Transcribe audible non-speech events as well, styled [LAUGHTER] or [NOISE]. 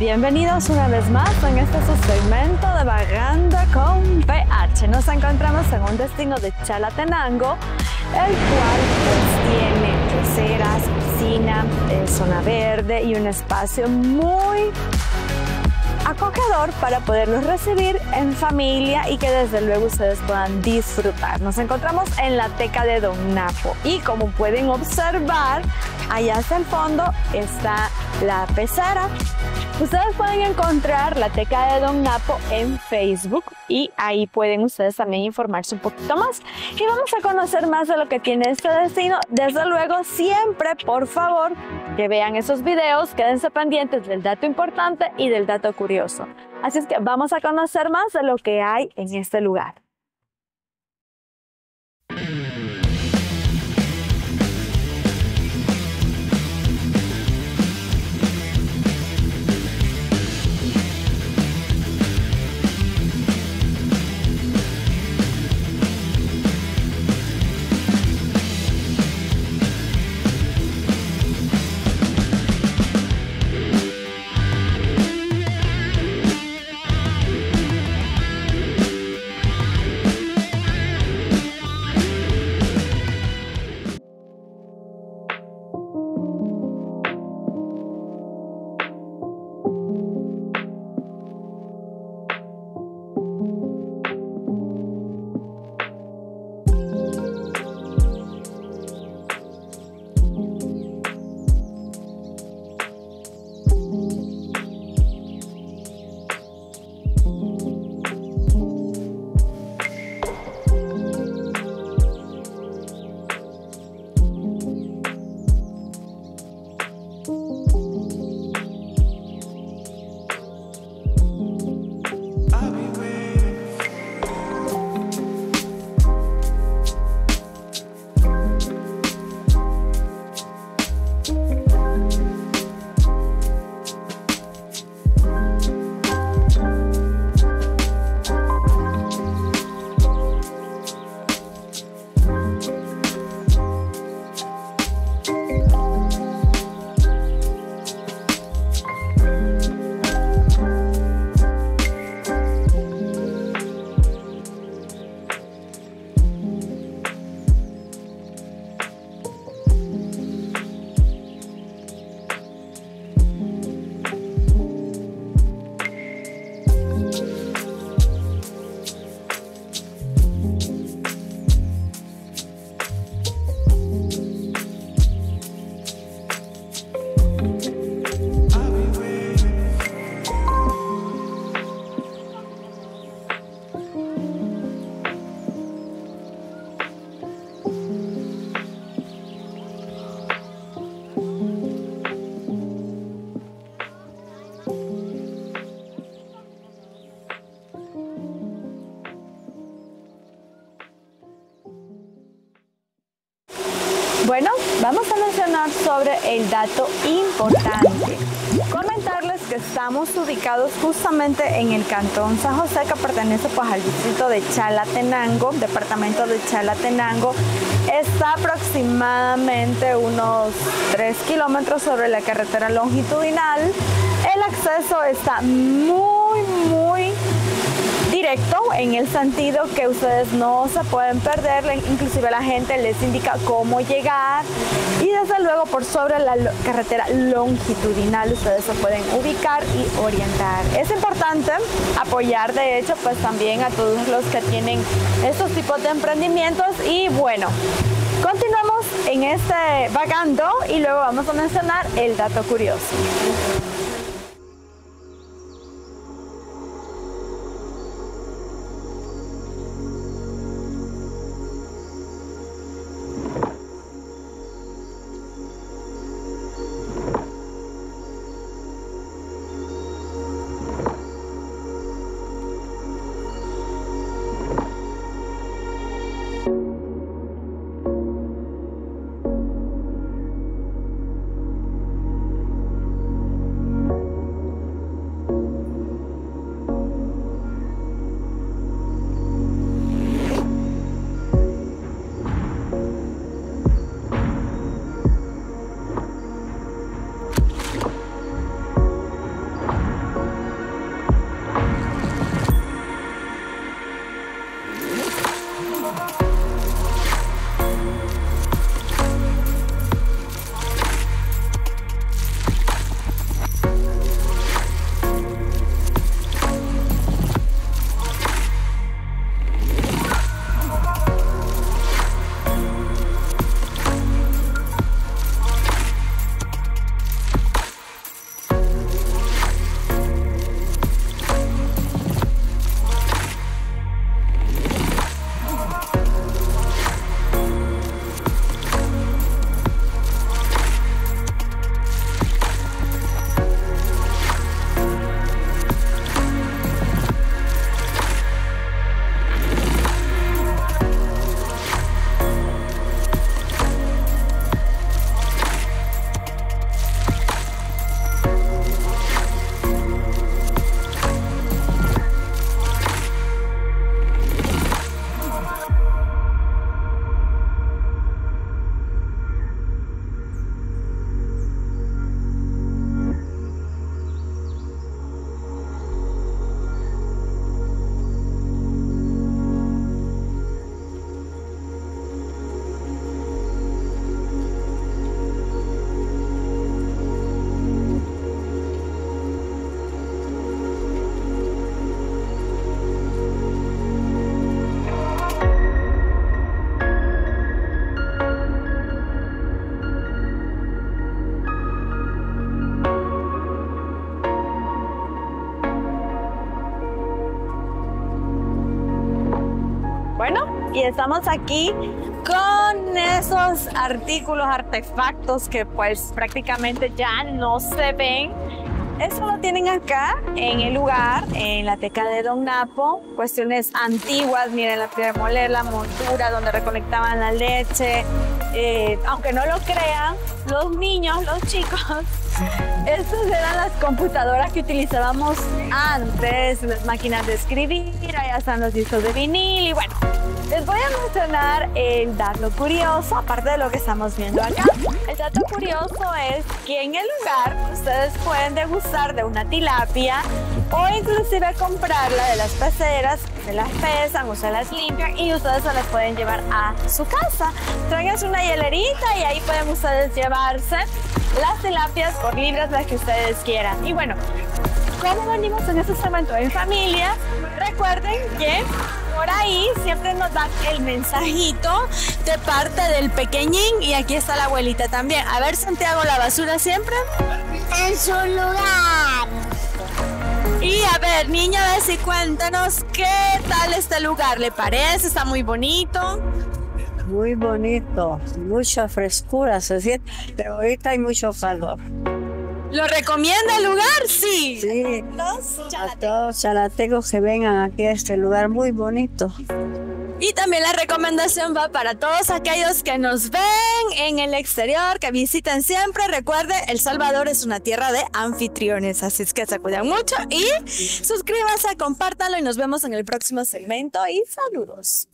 Bienvenidos una vez más en este segmento de Vagando con PH. Nos encontramos en un destino de Chalatenango, el cual pues, tiene peceras, piscina, eh, zona verde y un espacio muy acogedor para poderlos recibir en familia y que desde luego ustedes puedan disfrutar. Nos encontramos en la teca de Don Napo y como pueden observar, allá hacia el fondo está la pecera. Ustedes pueden encontrar la teca de Don Napo en Facebook y ahí pueden ustedes también informarse un poquito más. Y vamos a conocer más de lo que tiene este destino. Desde luego, siempre, por favor, que vean esos videos, quédense pendientes del dato importante y del dato curioso. Así es que vamos a conocer más de lo que hay en este lugar. Bueno, vamos a mencionar sobre el dato importante. Comentarles que estamos ubicados justamente en el cantón San José, que pertenece pues al distrito de Chalatenango, departamento de Chalatenango. Está aproximadamente unos 3 kilómetros sobre la carretera longitudinal. El acceso está muy, muy en el sentido que ustedes no se pueden perder, inclusive la gente les indica cómo llegar y desde luego por sobre la carretera longitudinal ustedes se pueden ubicar y orientar. Es importante apoyar de hecho pues también a todos los que tienen estos tipos de emprendimientos y bueno, continuamos en este vagando y luego vamos a mencionar el dato curioso. Y estamos aquí con esos artículos, artefactos que pues prácticamente ya no se ven eso lo tienen acá en el lugar, en la teca de Don Napo. Cuestiones antiguas, miren la piedra moler, la montura donde recolectaban la leche. Eh, aunque no lo crean, los niños, los chicos, [LAUGHS] estas eran las computadoras que utilizábamos antes, las máquinas de escribir, allá están los discos de vinil y bueno. Les voy a mencionar el dato curioso, aparte de lo que estamos viendo acá. El dato curioso es que en el lugar ustedes pueden degustar de una tilapia o inclusive comprarla de las peceras, se las pesan o se las limpian y ustedes se las pueden llevar a su casa. Tráiganse una hielerita y ahí pueden ustedes llevarse las tilapias por libras las que ustedes quieran. Y bueno, ¿cómo venimos en este momento en familia? Recuerden que por ahí siempre nos dan el mensajito de parte del pequeñín y aquí está la abuelita también. A ver, Santiago, la basura siempre en su lugar. Y a ver, niña, a ver si cuéntanos qué tal este lugar. ¿Le parece? ¿Está muy bonito? Muy bonito, mucha frescura se siente, pero ahorita hay mucho calor. ¿Lo recomienda el lugar? Sí. Sí, a todos chalatecos que vengan aquí a este lugar muy bonito. Y también la recomendación va para todos aquellos que nos ven en el exterior, que visiten siempre. Recuerde, El Salvador es una tierra de anfitriones, así es que se cuidan mucho y suscríbanse, compártanlo y nos vemos en el próximo segmento y saludos.